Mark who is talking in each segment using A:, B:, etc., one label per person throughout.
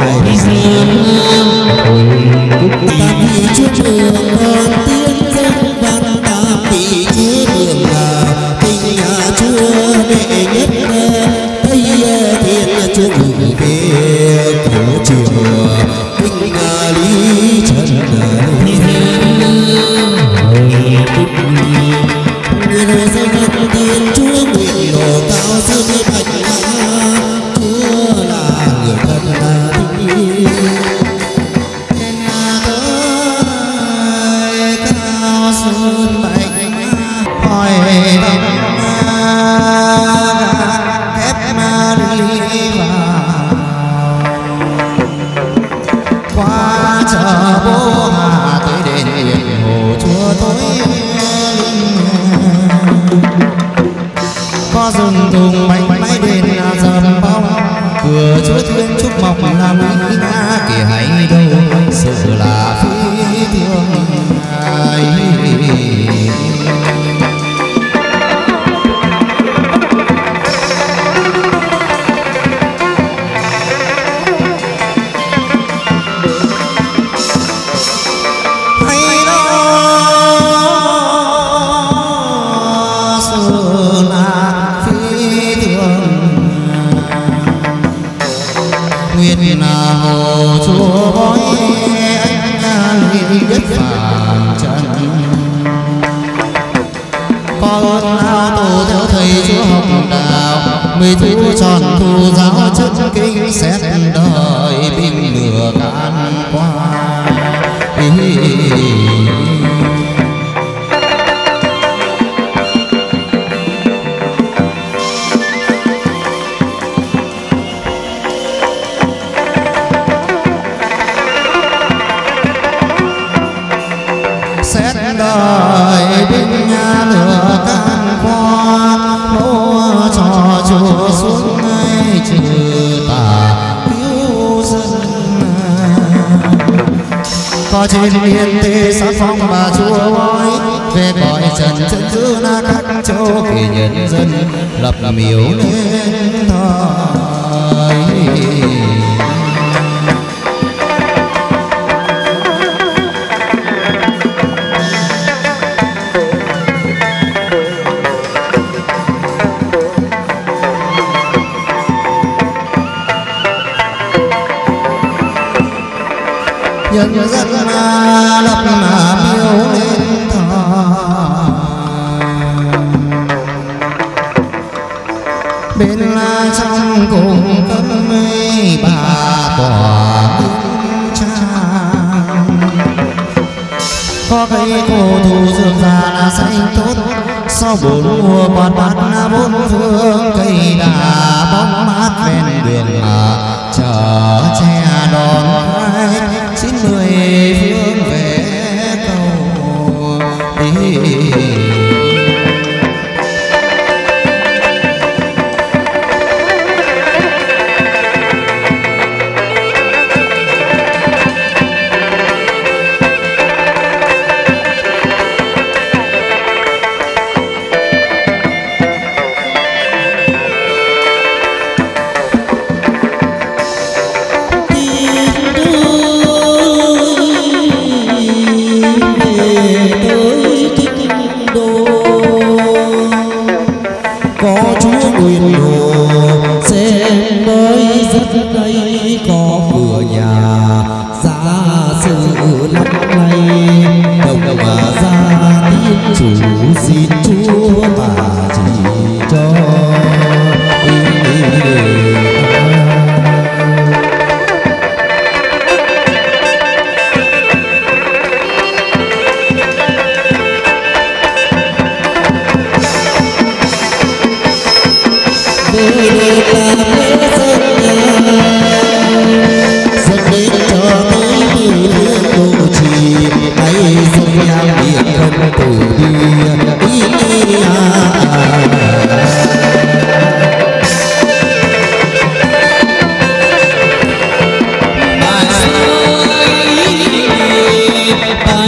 A: Easy. chân giữ na các châu kỳ nhân dân, lập miếu thiên thời nhân dân lập mà sau bốn mùa bạt bát na bốn phương cây đà bóng mát ven đường chờ che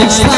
A: Lights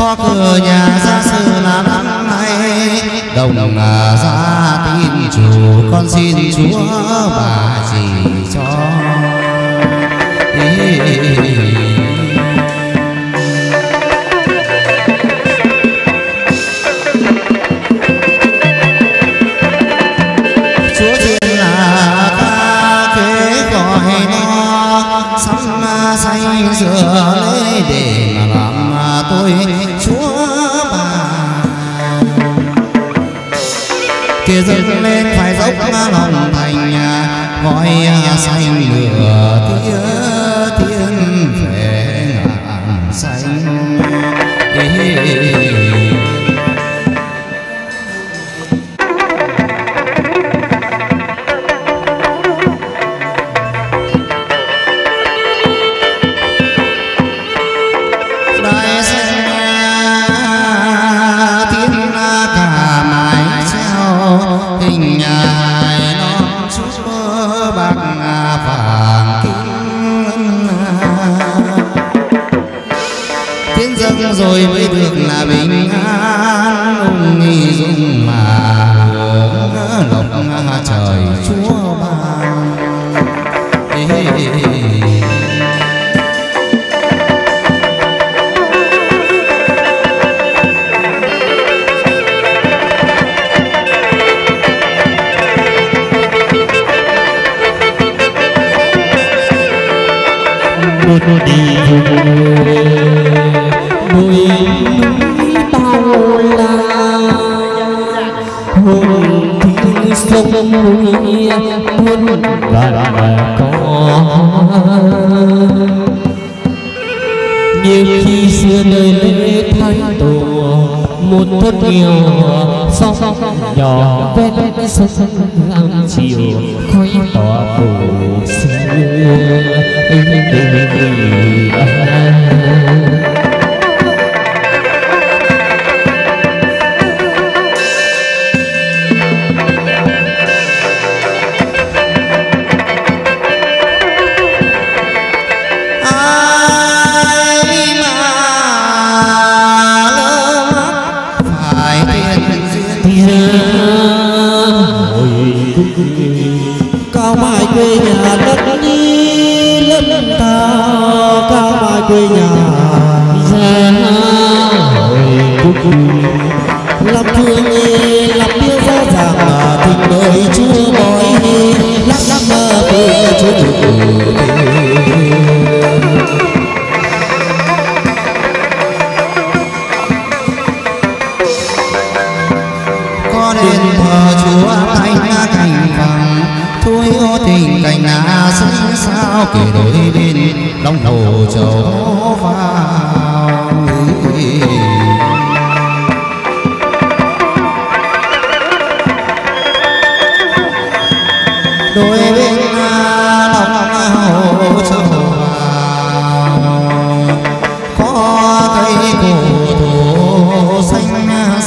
A: có cửa nhà gia sư là năm nay. Đồng là gia tin chủ, con xin chúa bà thì dâng lên phải dốc lòng thành à, à, gọi sanh à, lửa tiếng rồi mới được là bình an. Ông nghi dung mà lòng trời chúa ba Hãy subscribe cho kênh Ghiền Mì
B: Gõ Để không bỏ lỡ những video hấp dẫn núi muôn vạn có như khi xưa đời lễ thái tổ một thôn nghèo sông nhỏ ven sân ngang chiều, khói tỏ cổ xưa.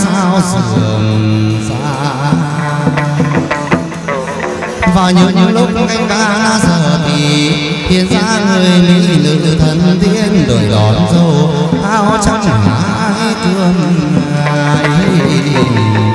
A: Sao sườn xa. Và những lúc canh ba giờ thì hiện ra người mỹ nữ thần tiên đổi đón dâu áo trắng hai thương ai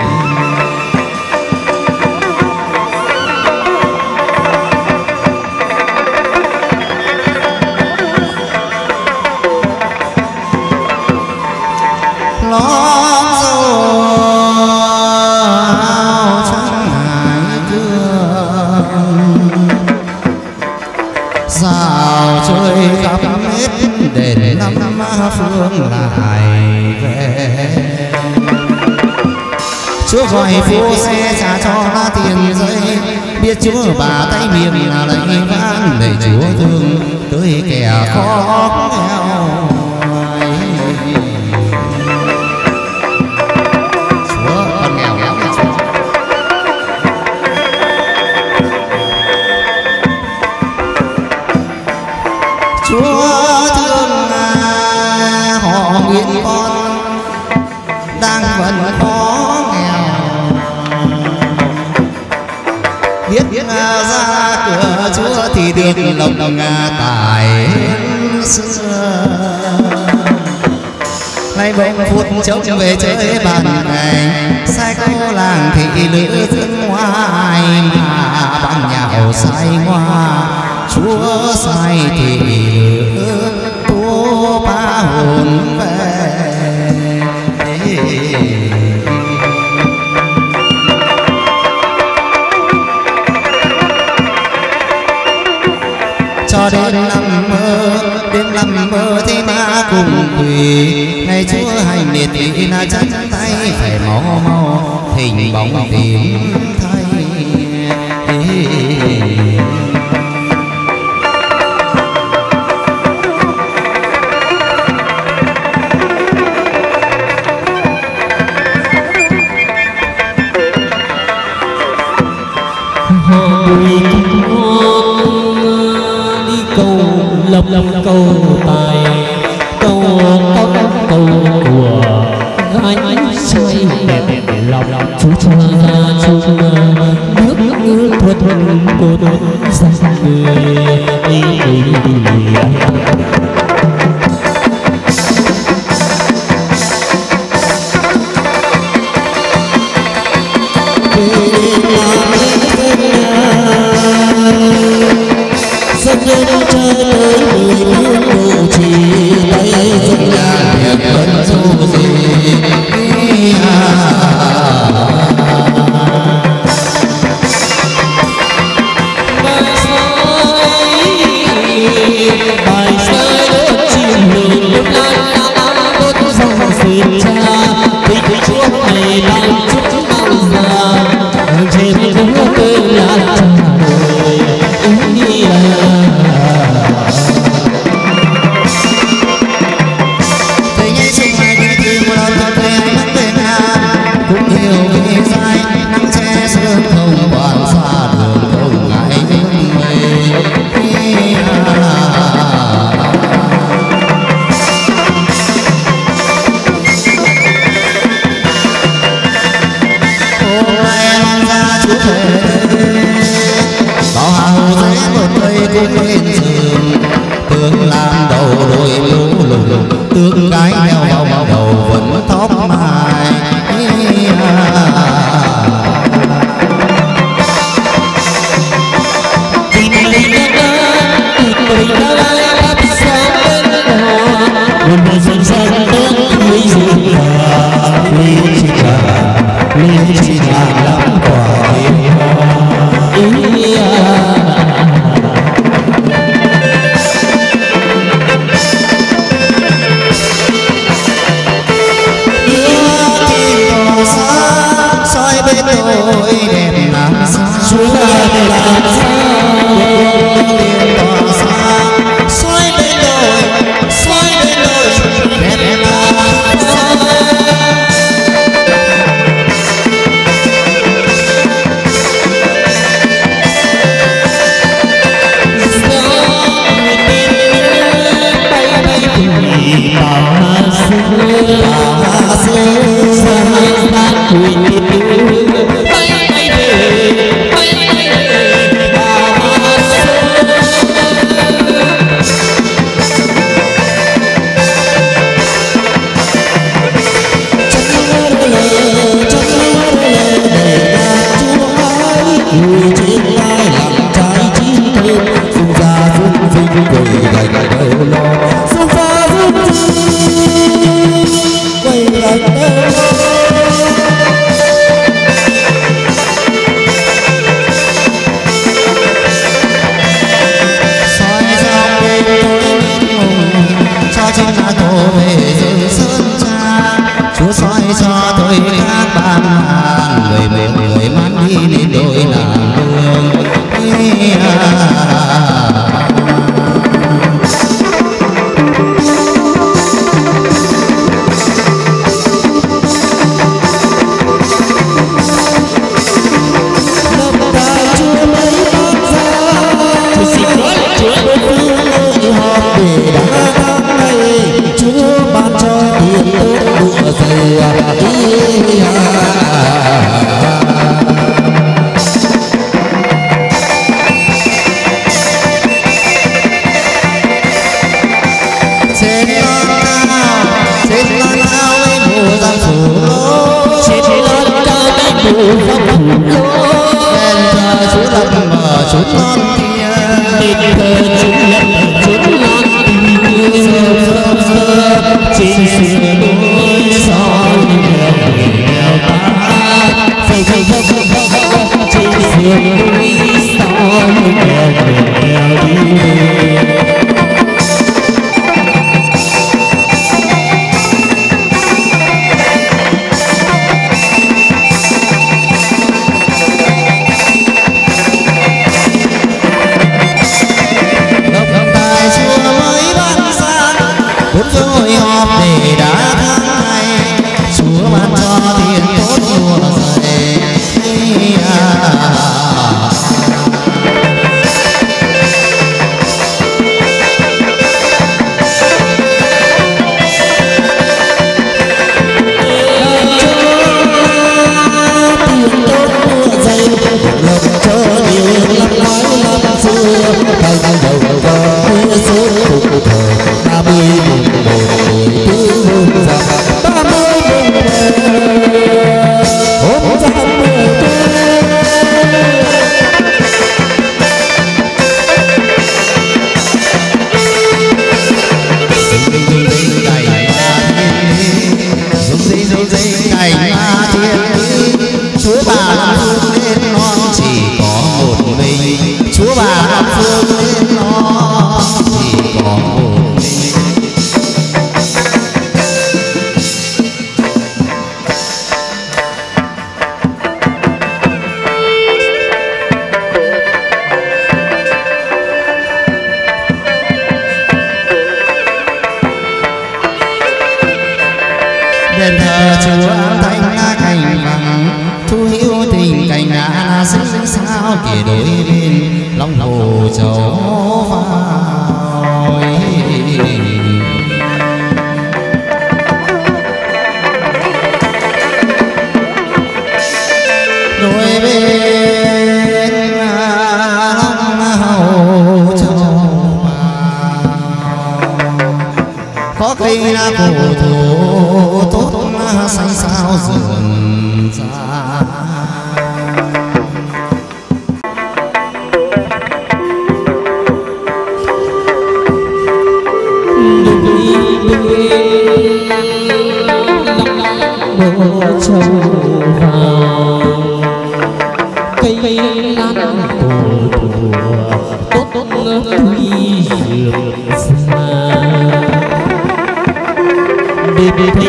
A: biết chúa bà tay miệng là lấy vang để chúa thương tới kẻ khó chúa thì được lộc tài xưa nay bỗng phút chốc về chơi bàn ngày sai cô làng thị nữ dân ngoài mà bằng nhạo sai hoa. Chúa sai thị nữ tu ba hồn về. Cho đến năm mơ, đến năm mơ thì ma cùng quỳ. Ngày chúa hành liệt thì là chân tay phải mau mau hình bóng tìm thay
B: lộc câu tài. Câu có câu của anh say đẹp. Lòng chú cha ra chung nước nước thuần thuần cô đơn ra người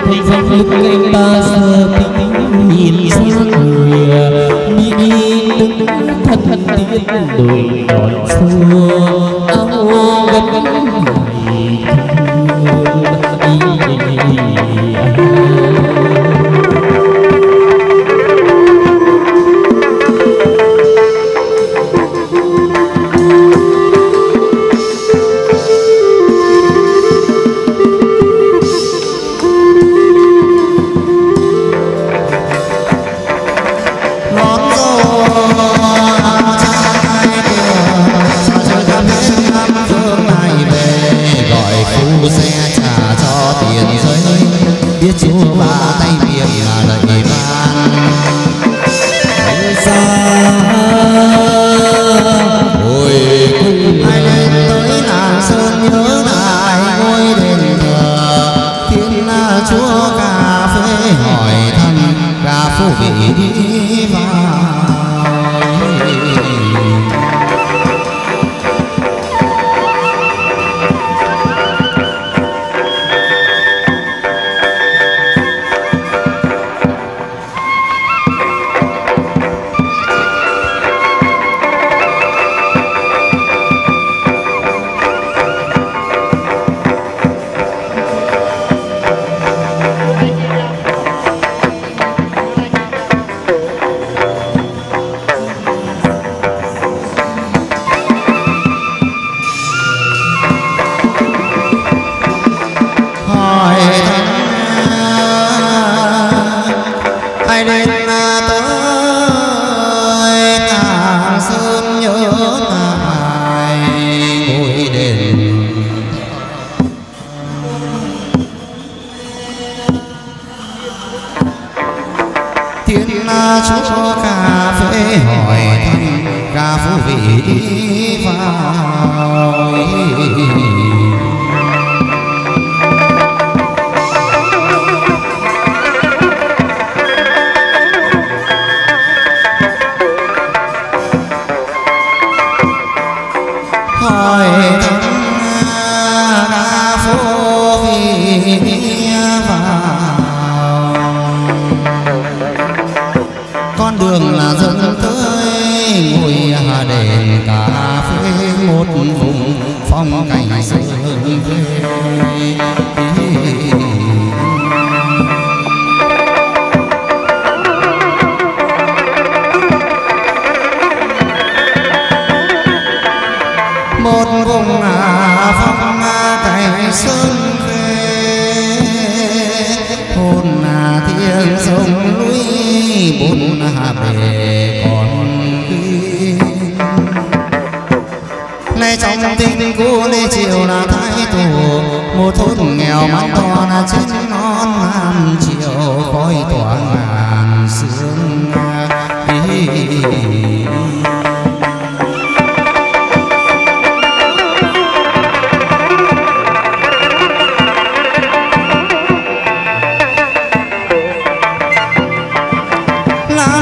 B: phật
A: lực lên
B: ta sơ tính nhìn sang người mỹ đức thật tiên đổi đời xưa áo gấm
A: Hi.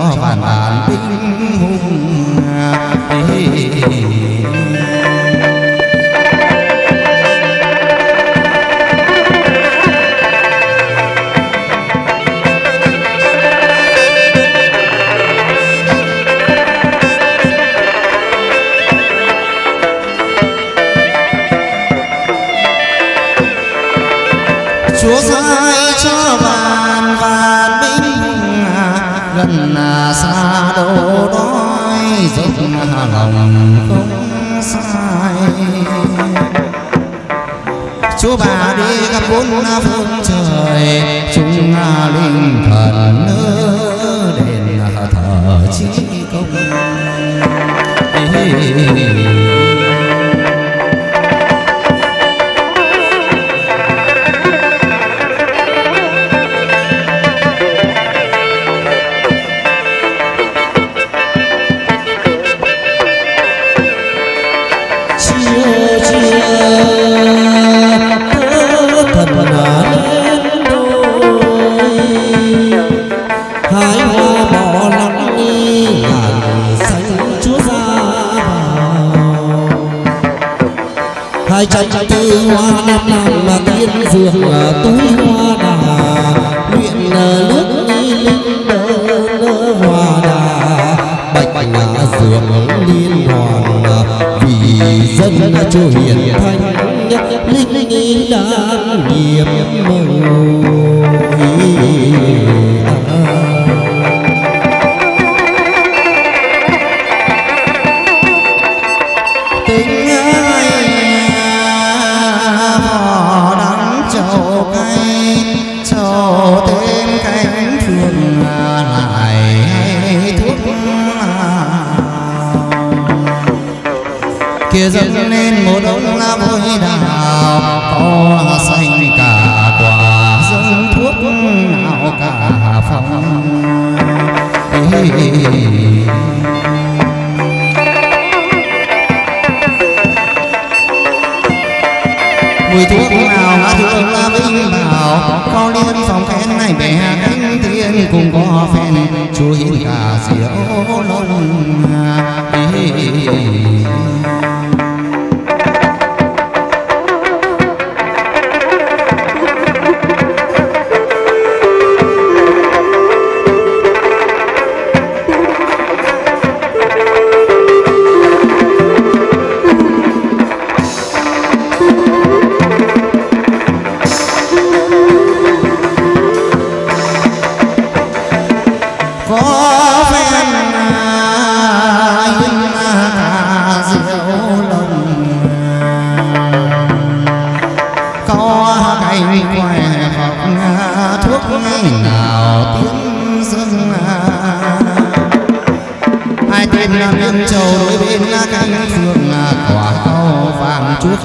A: cho bản bản binh hùng. 哦 cùng có phen chú hiến cả diệu Chúa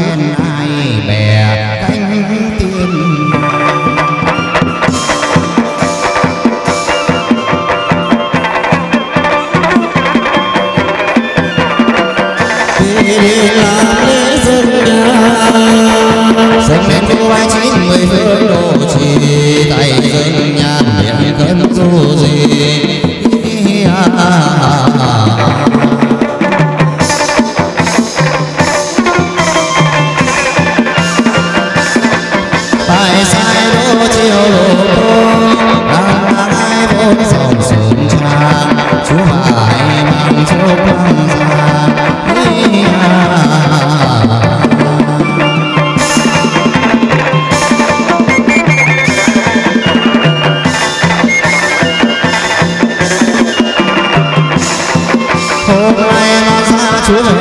A: chúa về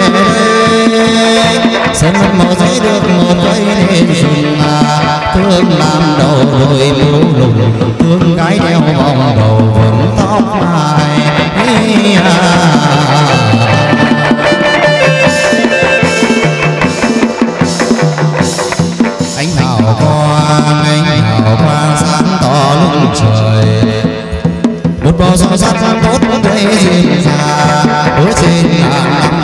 A: sớm màu giấy được một cây nên dùng mà thương làm đầu rồi mũ lùng. Thương gái đeo vòng đầu vẫn tóc mai. Anh nào quang anh nào quang sáng tỏ lưng trời. Một bầu gió rất tốt đây duyên già hứa trên ngàn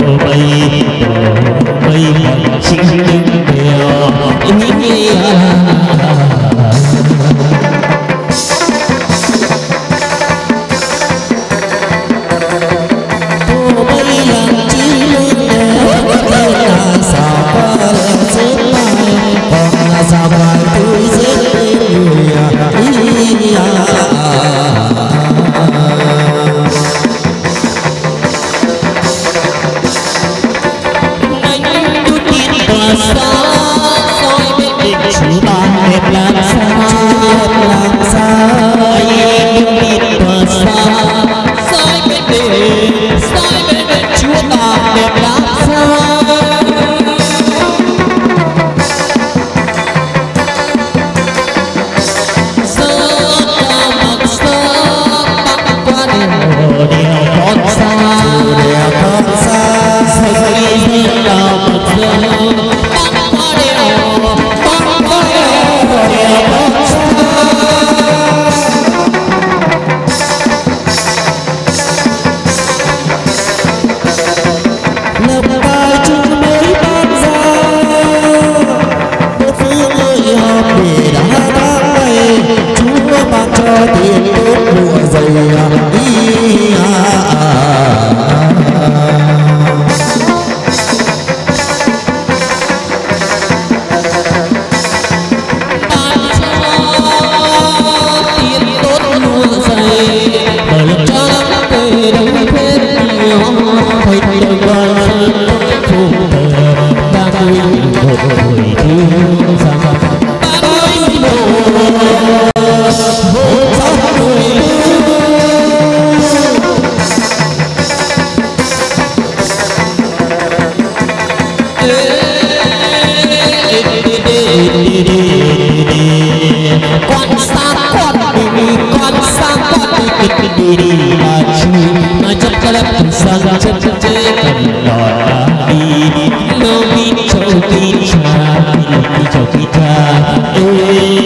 B: đổ bay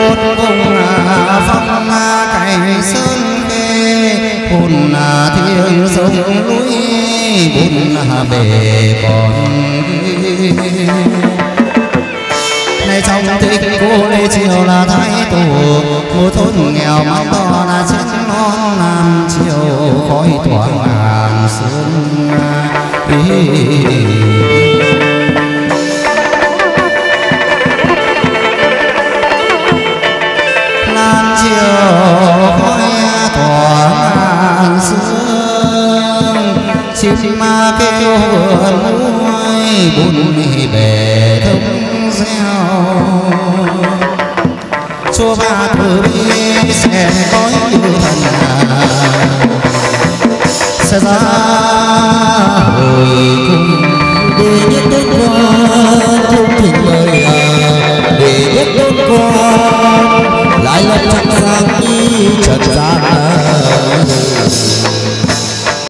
B: một vùng phong cảnh sơn khê hồn thiên sông núi bốn bề còn này trong thích cô lê chiều là thái tổ một thôn nghèo mắt to là chất non nam chiều khói thoảng ngàn sương si ma kêu vừa núi
A: bốn bề thông gieo. Chúa ba thử biết sẽ có như thần sẽ ra hồi cùng
B: để nhất đất con chung thỉnh lời để nhất đất con lại lập trận giang đi trận giang